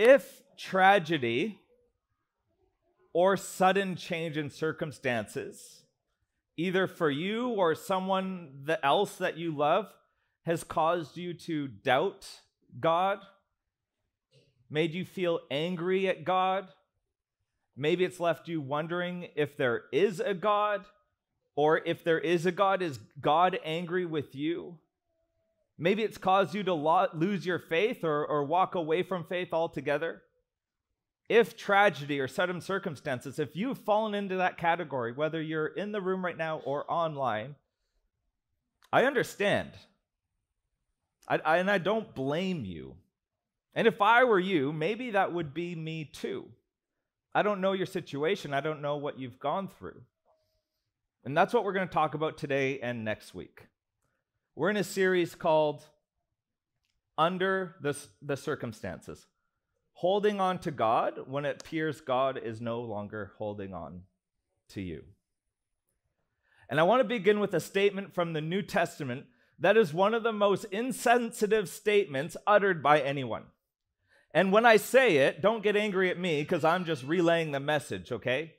if tragedy or sudden change in circumstances, either for you or someone else that you love, has caused you to doubt God, made you feel angry at God, maybe it's left you wondering if there is a God, or if there is a God, is God angry with you? Maybe it's caused you to lo- lose your faith or, or walk away from faith altogether. If tragedy or sudden circumstances, if you've fallen into that category, whether you're in the room right now or online, I understand. I, I, and I don't blame you. And if I were you, maybe that would be me too. I don't know your situation, I don't know what you've gone through. And that's what we're going to talk about today and next week. We're in a series called Under the, the Circumstances Holding on to God when it appears God is no longer holding on to you. And I want to begin with a statement from the New Testament that is one of the most insensitive statements uttered by anyone. And when I say it, don't get angry at me because I'm just relaying the message, okay?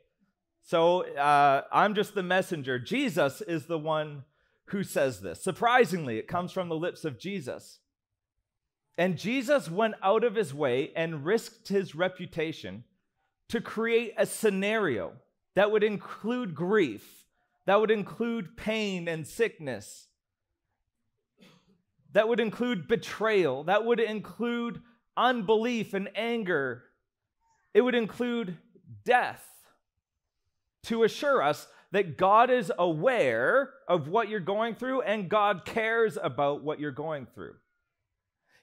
So uh, I'm just the messenger. Jesus is the one who says this. Surprisingly, it comes from the lips of Jesus. And Jesus went out of his way and risked his reputation to create a scenario that would include grief, that would include pain and sickness, that would include betrayal, that would include unbelief and anger, it would include death to assure us that God is aware of what you're going through and God cares about what you're going through.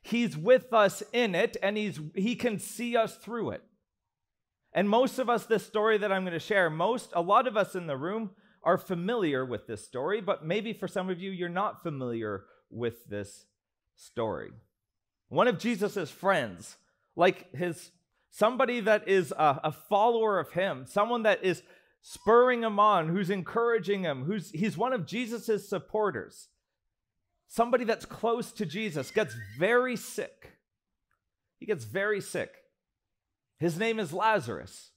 He's with us in it and he's he can see us through it. And most of us this story that I'm going to share, most a lot of us in the room are familiar with this story, but maybe for some of you you're not familiar with this story. One of Jesus's friends, like his somebody that is a, a follower of him, someone that is spurring him on, who's encouraging him, who's he's one of Jesus's supporters. Somebody that's close to Jesus gets very sick. He gets very sick. His name is Lazarus.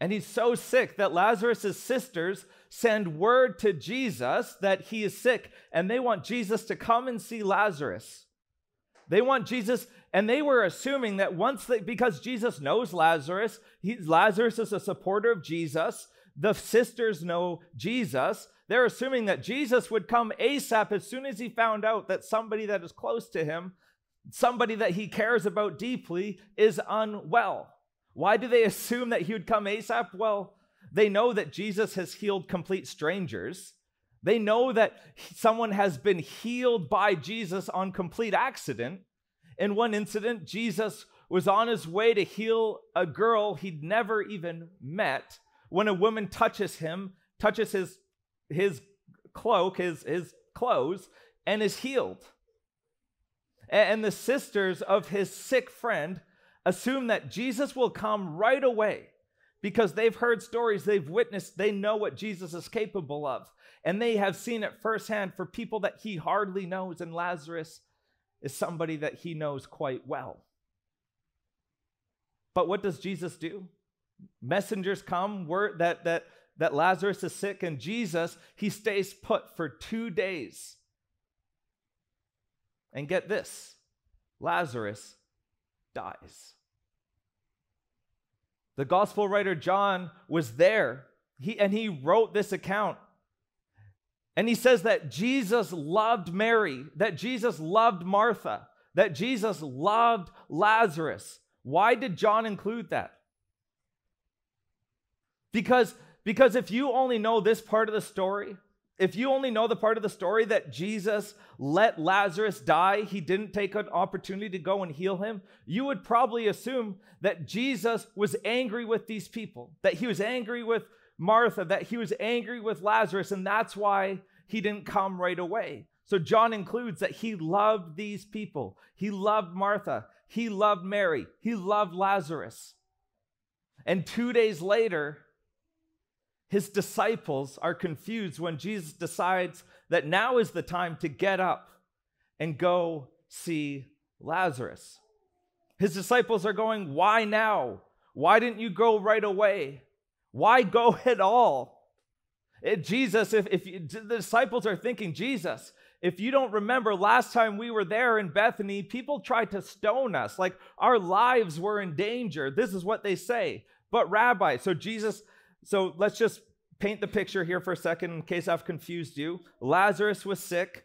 And he's so sick that Lazarus' sisters send word to Jesus that he is sick, and they want Jesus to come and see Lazarus. They want Jesus, and they were assuming that once they, because Jesus knows Lazarus, he, Lazarus is a supporter of Jesus, the sisters know Jesus. They're assuming that Jesus would come ASAP as soon as he found out that somebody that is close to him, somebody that he cares about deeply, is unwell. Why do they assume that he would come ASAP? Well, they know that Jesus has healed complete strangers. They know that someone has been healed by Jesus on complete accident. In one incident, Jesus was on his way to heal a girl he'd never even met when a woman touches him, touches his, his cloak, his, his clothes, and is healed. And the sisters of his sick friend assume that Jesus will come right away because they've heard stories, they've witnessed, they know what Jesus is capable of. And they have seen it firsthand for people that he hardly knows. And Lazarus is somebody that he knows quite well. But what does Jesus do? Messengers come, word that, that, that Lazarus is sick, and Jesus, he stays put for two days. And get this Lazarus dies. The gospel writer John was there, he, and he wrote this account. And he says that Jesus loved Mary, that Jesus loved Martha, that Jesus loved Lazarus. Why did John include that? Because, because if you only know this part of the story, if you only know the part of the story that Jesus let Lazarus die, he didn't take an opportunity to go and heal him, you would probably assume that Jesus was angry with these people, that he was angry with Martha, that he was angry with Lazarus, and that's why he didn't come right away. So John includes that he loved these people. He loved Martha. He loved Mary. He loved Lazarus. And two days later, his disciples are confused when Jesus decides that now is the time to get up and go see Lazarus. His disciples are going, Why now? Why didn't you go right away? Why go at all? It, Jesus, if, if you, the disciples are thinking, Jesus, if you don't remember last time we were there in Bethany, people tried to stone us, like our lives were in danger. This is what they say. But, Rabbi, so Jesus, so let's just paint the picture here for a second in case I've confused you. Lazarus was sick.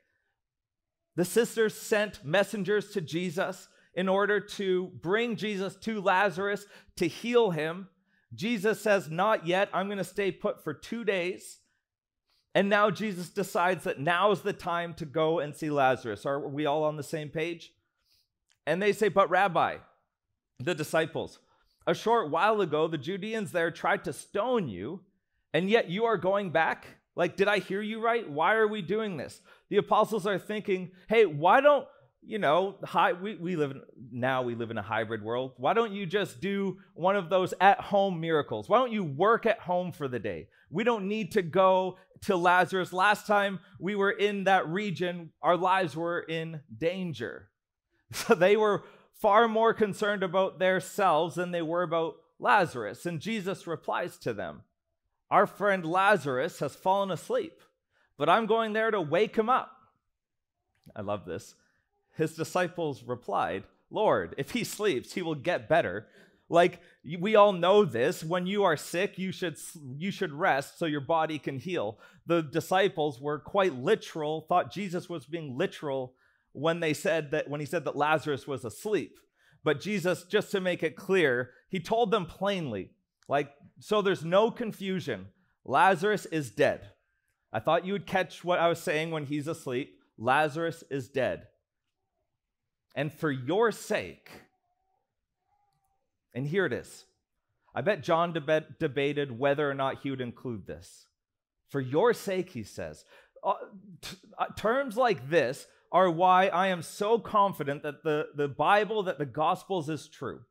The sisters sent messengers to Jesus in order to bring Jesus to Lazarus to heal him. Jesus says, Not yet. I'm going to stay put for two days. And now Jesus decides that now is the time to go and see Lazarus. Are we all on the same page? And they say, But Rabbi, the disciples, a short while ago, the Judeans there tried to stone you, and yet you are going back? Like, did I hear you right? Why are we doing this? The apostles are thinking, hey, why don't, you know, hi, we, we live in, now we live in a hybrid world. Why don't you just do one of those at home miracles? Why don't you work at home for the day? We don't need to go to Lazarus. Last time we were in that region, our lives were in danger. So they were far more concerned about themselves than they were about Lazarus. And Jesus replies to them Our friend Lazarus has fallen asleep, but I'm going there to wake him up. I love this. His disciples replied, Lord, if he sleeps, he will get better. Like we all know this, when you are sick, you should you should rest so your body can heal. The disciples were quite literal, thought Jesus was being literal when they said that when he said that Lazarus was asleep. But Jesus just to make it clear, he told them plainly, like so there's no confusion. Lazarus is dead. I thought you would catch what I was saying when he's asleep. Lazarus is dead. And for your sake, and here it is. I bet John deb- debated whether or not he would include this. For your sake, he says. Uh, t- uh, terms like this are why I am so confident that the, the Bible, that the Gospels is true.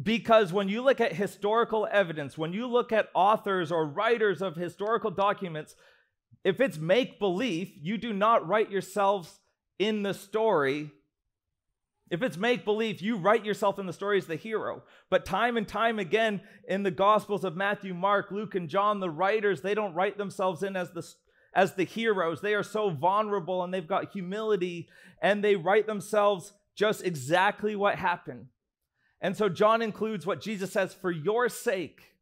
Because when you look at historical evidence, when you look at authors or writers of historical documents, if it's make believe, you do not write yourselves in the story if it's make believe, you write yourself in the story as the hero. But time and time again in the Gospels of Matthew, Mark, Luke, and John, the writers, they don't write themselves in as the, as the heroes. They are so vulnerable and they've got humility and they write themselves just exactly what happened. And so John includes what Jesus says For your sake,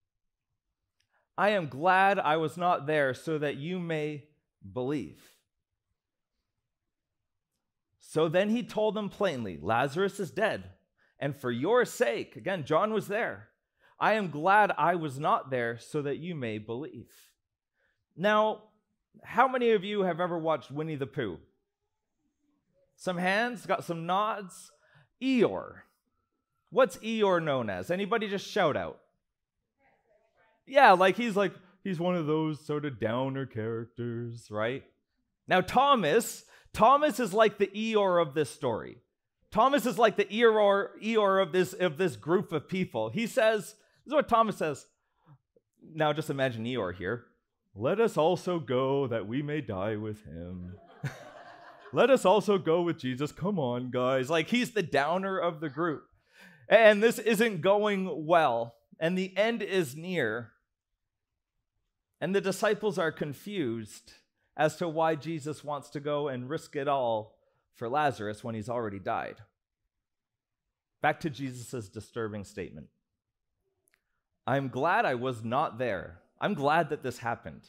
I am glad I was not there so that you may believe. So then he told them plainly Lazarus is dead. And for your sake, again, John was there. I am glad I was not there so that you may believe. Now, how many of you have ever watched Winnie the Pooh? Some hands, got some nods. Eeyore. What's Eeyore known as? Anybody just shout out? Yeah, like he's like, he's one of those sort of downer characters, right? Now, Thomas Thomas is like the Eeyore of this story. Thomas is like the Eeyore, Eeyore of this of this group of people. He says, "This is what Thomas says." Now, just imagine Eeyore here. Let us also go that we may die with him. Let us also go with Jesus. Come on, guys. Like he's the downer of the group. And this isn't going well. And the end is near. And the disciples are confused as to why Jesus wants to go and risk it all for Lazarus when he's already died. Back to Jesus' disturbing statement. I'm glad I was not there. I'm glad that this happened.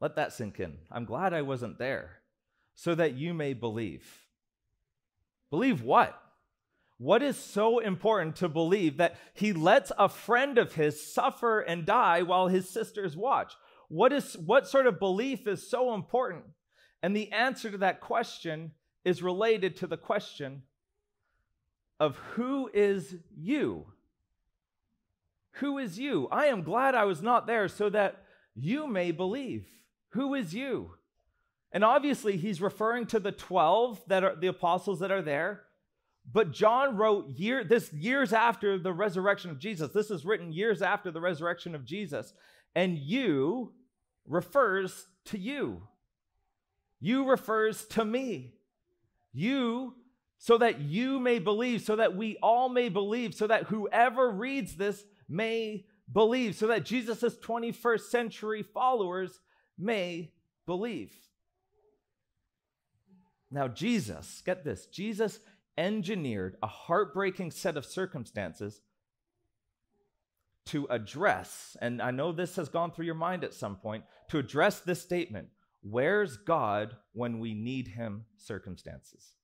Let that sink in. I'm glad I wasn't there so that you may believe. Believe what? What is so important to believe that he lets a friend of his suffer and die while his sisters watch? What, is, what sort of belief is so important? And the answer to that question is related to the question of who is you? Who is you? I am glad I was not there so that you may believe. Who is you? And obviously, he's referring to the 12 that are the apostles that are there. But John wrote year this years after the resurrection of Jesus. This is written years after the resurrection of Jesus. And you refers to you. You refers to me. You so that you may believe, so that we all may believe, so that whoever reads this may believe, so that Jesus' 21st century followers may believe. Now, Jesus, get this, Jesus engineered a heartbreaking set of circumstances to address, and I know this has gone through your mind at some point, to address this statement Where's God when we need him circumstances?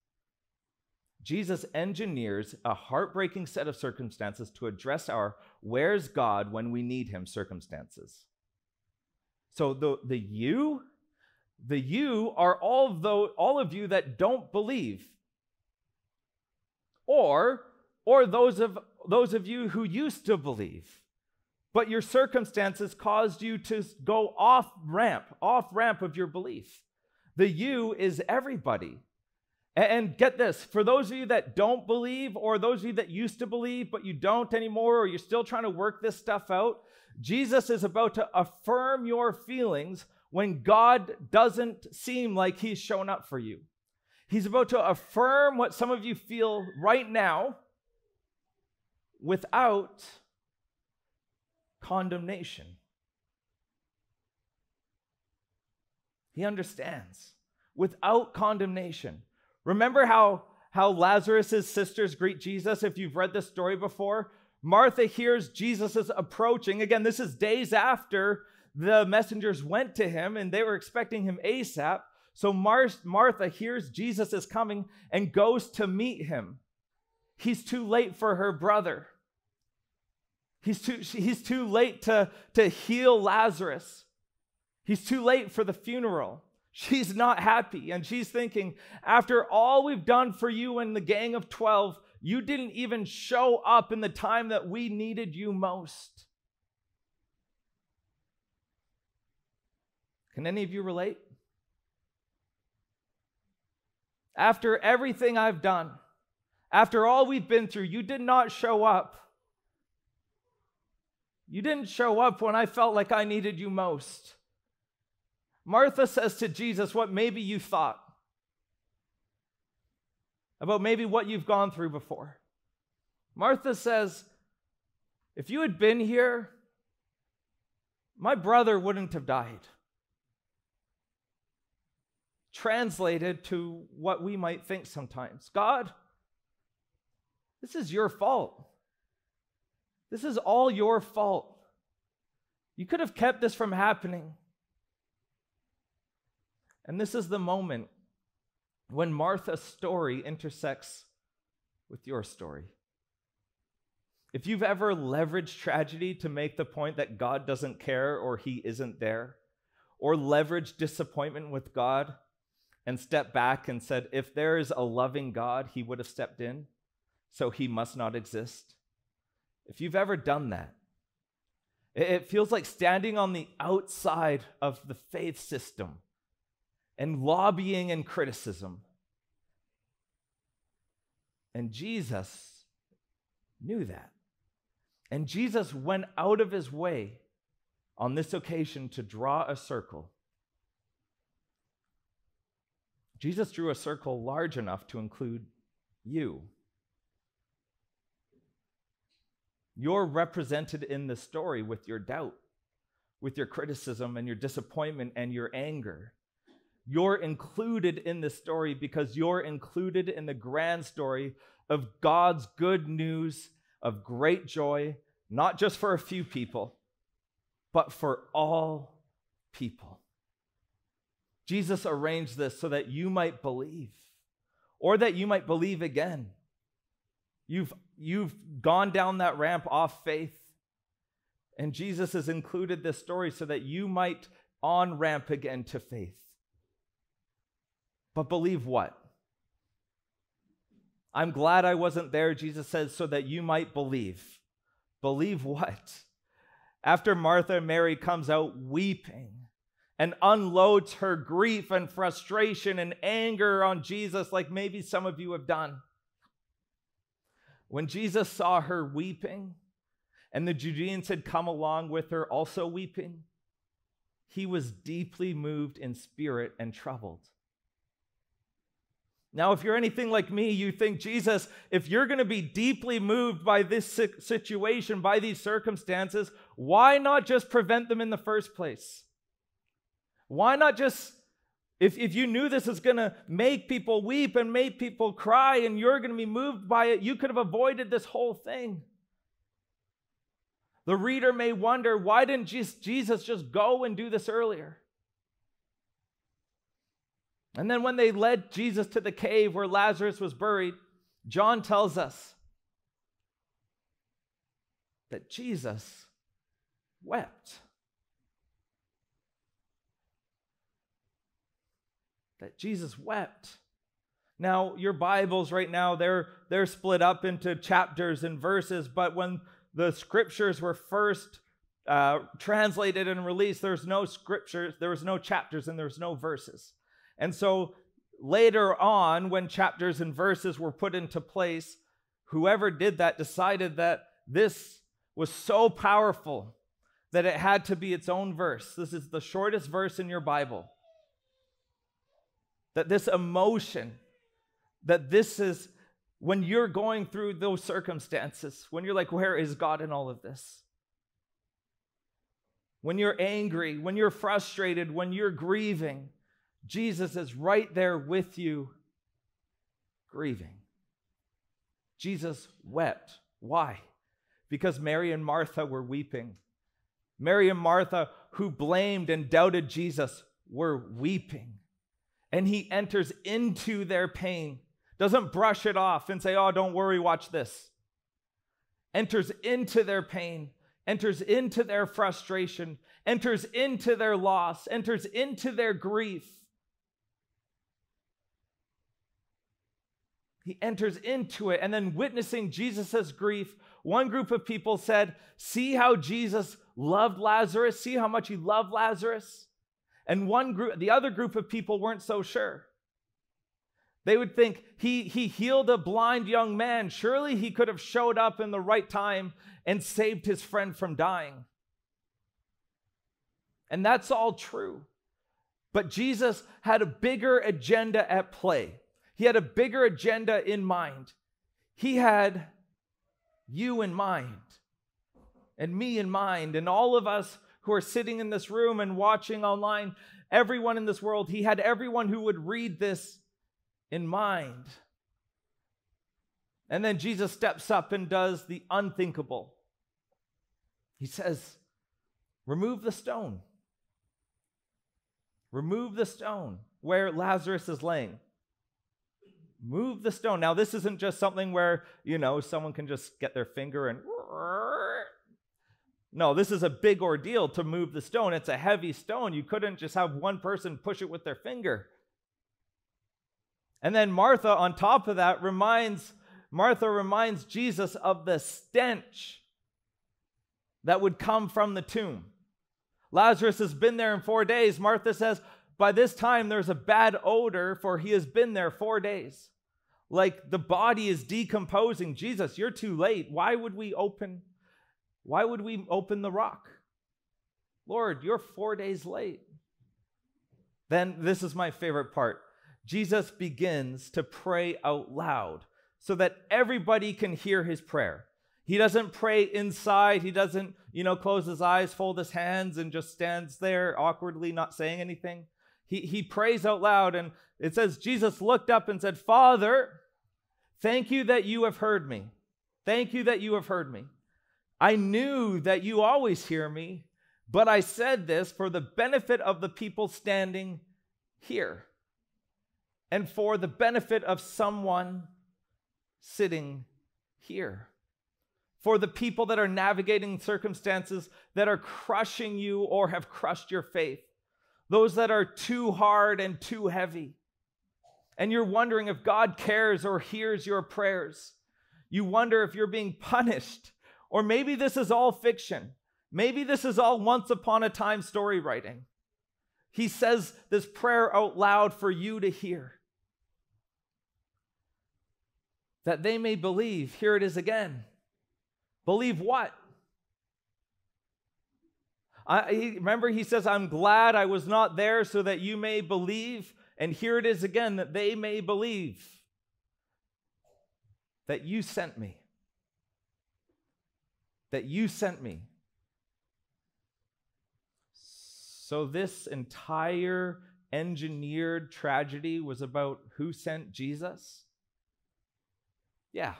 Jesus engineers a heartbreaking set of circumstances to address our where's God when we need him circumstances. So the, the you, the you are all of, the, all of you that don't believe. Or, or those of those of you who used to believe, but your circumstances caused you to go off ramp, off ramp of your belief. The you is everybody. And get this for those of you that don't believe, or those of you that used to believe, but you don't anymore, or you're still trying to work this stuff out, Jesus is about to affirm your feelings when God doesn't seem like He's shown up for you. He's about to affirm what some of you feel right now without condemnation. He understands without condemnation. Remember how, how Lazarus' sisters greet Jesus? If you've read this story before, Martha hears Jesus is approaching. Again, this is days after the messengers went to him and they were expecting him ASAP. So Mar- Martha hears Jesus is coming and goes to meet him. He's too late for her brother. He's too, he's too late to, to heal Lazarus. He's too late for the funeral. She's not happy. And she's thinking, after all we've done for you and the gang of 12, you didn't even show up in the time that we needed you most. Can any of you relate? After everything I've done, after all we've been through, you did not show up. You didn't show up when I felt like I needed you most. Martha says to Jesus what maybe you thought about maybe what you've gone through before. Martha says, If you had been here, my brother wouldn't have died. Translated to what we might think sometimes God, this is your fault. This is all your fault. You could have kept this from happening. And this is the moment when Martha's story intersects with your story. If you've ever leveraged tragedy to make the point that God doesn't care or he isn't there, or leveraged disappointment with God and stepped back and said, if there is a loving God, he would have stepped in, so he must not exist. If you've ever done that, it feels like standing on the outside of the faith system and lobbying and criticism. And Jesus knew that. And Jesus went out of his way on this occasion to draw a circle. Jesus drew a circle large enough to include you. You're represented in the story with your doubt, with your criticism and your disappointment and your anger. You're included in the story because you're included in the grand story of God's good news of great joy, not just for a few people, but for all people. Jesus arranged this so that you might believe, or that you might believe again. You've, you've gone down that ramp off faith, and Jesus has included this story so that you might on ramp again to faith. But believe what? I'm glad I wasn't there, Jesus says, so that you might believe. Believe what? After Martha and Mary comes out weeping and unloads her grief and frustration and anger on Jesus, like maybe some of you have done. When Jesus saw her weeping, and the Judeans had come along with her also weeping, he was deeply moved in spirit and troubled. Now, if you're anything like me, you think, Jesus, if you're going to be deeply moved by this situation, by these circumstances, why not just prevent them in the first place? Why not just, if, if you knew this is going to make people weep and make people cry and you're going to be moved by it, you could have avoided this whole thing. The reader may wonder, why didn't Jesus just go and do this earlier? And then when they led Jesus to the cave where Lazarus was buried, John tells us that Jesus wept. That Jesus wept. Now, your Bibles right now, they're, they're split up into chapters and verses, but when the scriptures were first uh, translated and released, there's no scriptures, there was no chapters, and there's no verses. And so later on, when chapters and verses were put into place, whoever did that decided that this was so powerful that it had to be its own verse. This is the shortest verse in your Bible. That this emotion, that this is when you're going through those circumstances, when you're like, where is God in all of this? When you're angry, when you're frustrated, when you're grieving, Jesus is right there with you, grieving. Jesus wept. Why? Because Mary and Martha were weeping. Mary and Martha, who blamed and doubted Jesus, were weeping. And he enters into their pain, doesn't brush it off and say, Oh, don't worry, watch this. Enters into their pain, enters into their frustration, enters into their loss, enters into their grief. He enters into it and then witnessing Jesus' grief. One group of people said, See how Jesus loved Lazarus, see how much he loved Lazarus. And one group, the other group of people weren't so sure. They would think he, he healed a blind young man. Surely he could have showed up in the right time and saved his friend from dying. And that's all true. But Jesus had a bigger agenda at play. He had a bigger agenda in mind. He had you in mind, and me in mind, and all of us who are sitting in this room and watching online, everyone in this world, he had everyone who would read this in mind. And then Jesus steps up and does the unthinkable. He says, Remove the stone. Remove the stone where Lazarus is laying. Move the stone. Now, this isn't just something where, you know, someone can just get their finger and. No, this is a big ordeal to move the stone. It's a heavy stone. You couldn't just have one person push it with their finger. And then Martha, on top of that, reminds Martha reminds Jesus of the stench that would come from the tomb. Lazarus has been there in four days. Martha says, By this time there's a bad odor, for he has been there four days like the body is decomposing. Jesus, you're too late. Why would we open why would we open the rock? Lord, you're 4 days late. Then this is my favorite part. Jesus begins to pray out loud so that everybody can hear his prayer. He doesn't pray inside. He doesn't, you know, close his eyes, fold his hands, and just stands there awkwardly, not saying anything. He, he prays out loud, and it says, Jesus looked up and said, Father, thank you that you have heard me. Thank you that you have heard me. I knew that you always hear me, but I said this for the benefit of the people standing here and for the benefit of someone sitting here. For the people that are navigating circumstances that are crushing you or have crushed your faith those that are too hard and too heavy. And you're wondering if God cares or hears your prayers. You wonder if you're being punished, or maybe this is all fiction. Maybe this is all once upon a time story writing. He says this prayer out loud for you to hear. That they may believe. Here it is again. Believe what? I, remember, he says, I'm glad I was not there so that you may believe. And here it is again that they may believe that you sent me. That you sent me. So, this entire engineered tragedy was about who sent Jesus? Yeah.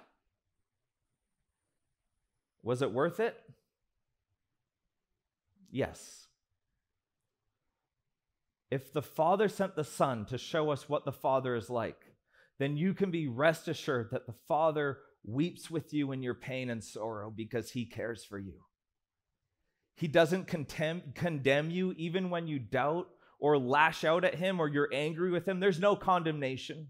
Was it worth it? Yes. If the Father sent the Son to show us what the Father is like, then you can be rest assured that the Father weeps with you in your pain and sorrow because he cares for you. He doesn't contem- condemn you even when you doubt or lash out at him or you're angry with him. There's no condemnation.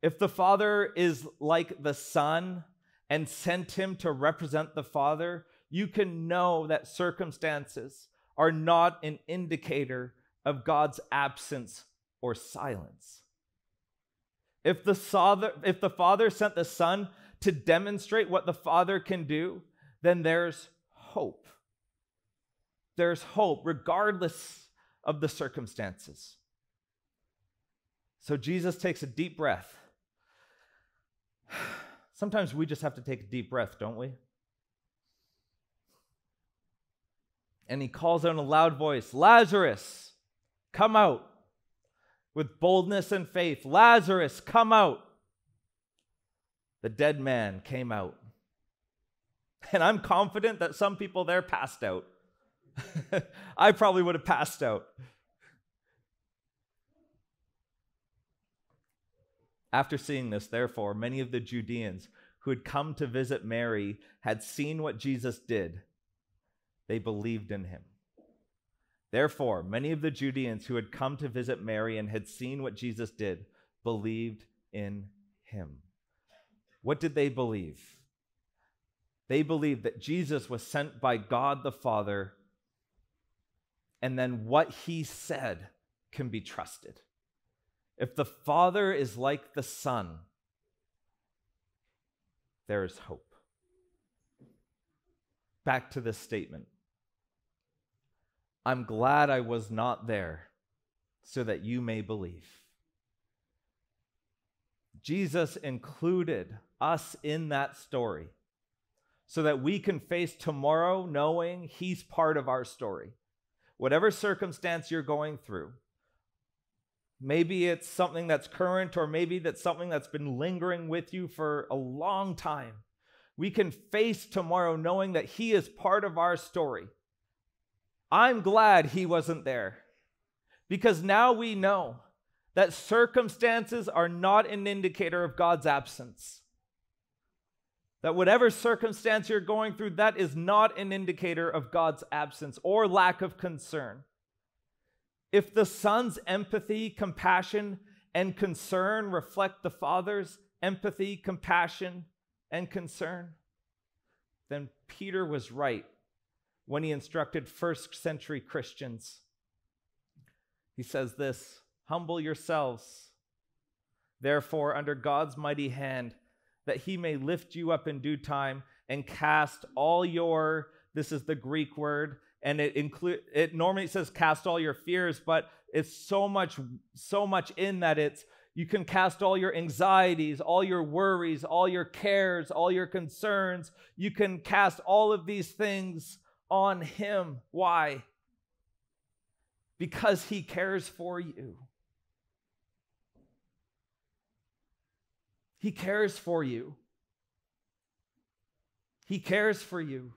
If the Father is like the Son and sent him to represent the Father, you can know that circumstances are not an indicator of God's absence or silence. If the, father, if the Father sent the Son to demonstrate what the Father can do, then there's hope. There's hope, regardless of the circumstances. So Jesus takes a deep breath. Sometimes we just have to take a deep breath, don't we? And he calls out in a loud voice, Lazarus, come out with boldness and faith. Lazarus, come out. The dead man came out. And I'm confident that some people there passed out. I probably would have passed out. After seeing this, therefore, many of the Judeans who had come to visit Mary had seen what Jesus did. They believed in him. Therefore, many of the Judeans who had come to visit Mary and had seen what Jesus did believed in him. What did they believe? They believed that Jesus was sent by God the Father, and then what he said can be trusted. If the Father is like the Son, there is hope. Back to this statement I'm glad I was not there so that you may believe. Jesus included us in that story so that we can face tomorrow knowing He's part of our story. Whatever circumstance you're going through, maybe it's something that's current, or maybe that's something that's been lingering with you for a long time. We can face tomorrow knowing that He is part of our story. I'm glad He wasn't there because now we know that circumstances are not an indicator of God's absence. That whatever circumstance you're going through, that is not an indicator of God's absence or lack of concern. If the Son's empathy, compassion, and concern reflect the Father's empathy, compassion, and concern, then Peter was right when he instructed first century Christians. He says this Humble yourselves, therefore, under God's mighty hand, that he may lift you up in due time and cast all your, this is the Greek word, and it include it normally says cast all your fears, but it's so much, so much in that it's you can cast all your anxieties, all your worries, all your cares, all your concerns. You can cast all of these things on him. Why? because he cares for you. He cares for you. He cares for you.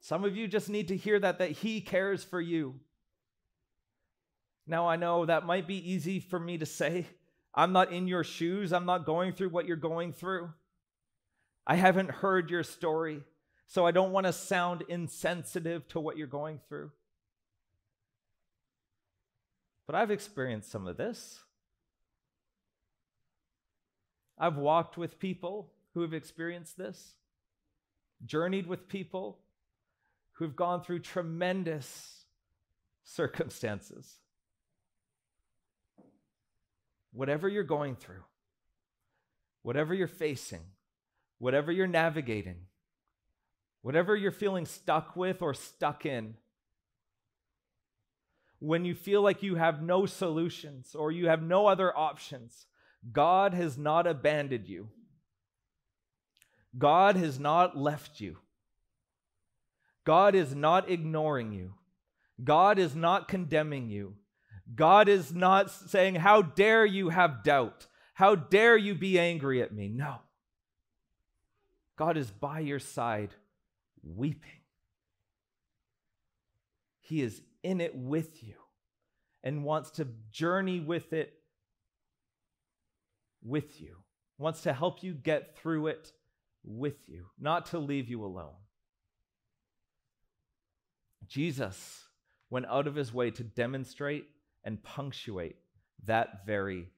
Some of you just need to hear that, that He cares for you. Now, I know that might be easy for me to say. I'm not in your shoes. I'm not going through what you're going through. I haven't heard your story, so I don't want to sound insensitive to what you're going through. But I've experienced some of this. I've walked with people who have experienced this, journeyed with people who've gone through tremendous circumstances. Whatever you're going through, whatever you're facing, whatever you're navigating, whatever you're feeling stuck with or stuck in, when you feel like you have no solutions or you have no other options, God has not abandoned you. God has not left you. God is not ignoring you. God is not condemning you. God is not saying, How dare you have doubt? How dare you be angry at me? No. God is by your side, weeping. He is in it with you and wants to journey with it with you, wants to help you get through it with you, not to leave you alone. Jesus went out of his way to demonstrate and punctuate that very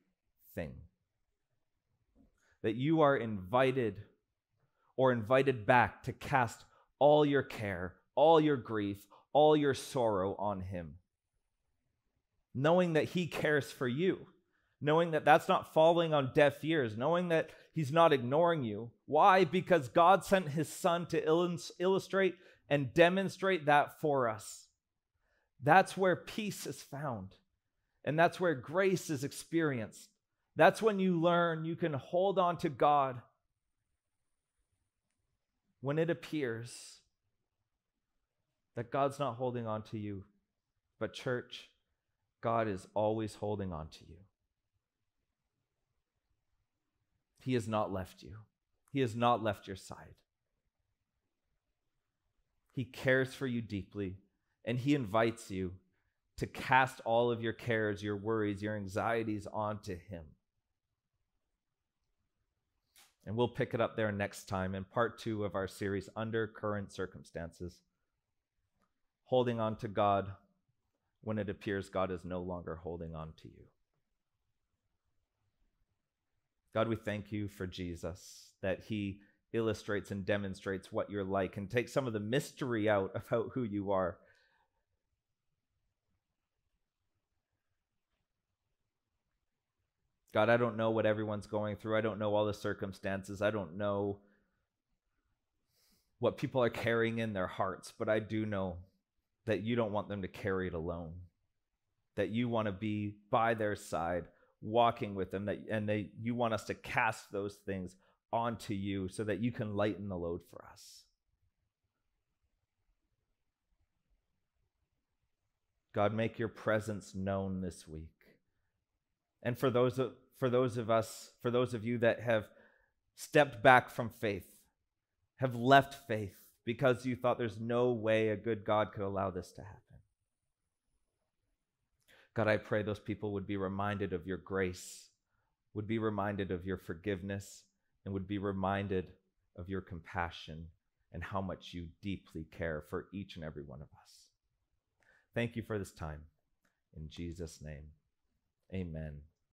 thing. That you are invited or invited back to cast all your care, all your grief, all your sorrow on him. Knowing that he cares for you, knowing that that's not falling on deaf ears, knowing that he's not ignoring you. Why? Because God sent his son to illustrate and demonstrate that for us. That's where peace is found, and that's where grace is experienced. That's when you learn you can hold on to God when it appears that God's not holding on to you, but church, God is always holding on to you. He has not left you, He has not left your side. He cares for you deeply, and He invites you to cast all of your cares, your worries, your anxieties onto Him. And we'll pick it up there next time in part two of our series, Under Current Circumstances. Holding on to God when it appears God is no longer holding on to you. God, we thank you for Jesus, that he illustrates and demonstrates what you're like and takes some of the mystery out about who you are. God, I don't know what everyone's going through. I don't know all the circumstances. I don't know what people are carrying in their hearts, but I do know that you don't want them to carry it alone. That you want to be by their side, walking with them, that, and they, you want us to cast those things onto you so that you can lighten the load for us. God, make your presence known this week. And for those of, for those of us, for those of you that have stepped back from faith, have left faith because you thought there's no way a good God could allow this to happen. God, I pray those people would be reminded of your grace, would be reminded of your forgiveness, and would be reminded of your compassion and how much you deeply care for each and every one of us. Thank you for this time. In Jesus' name, amen.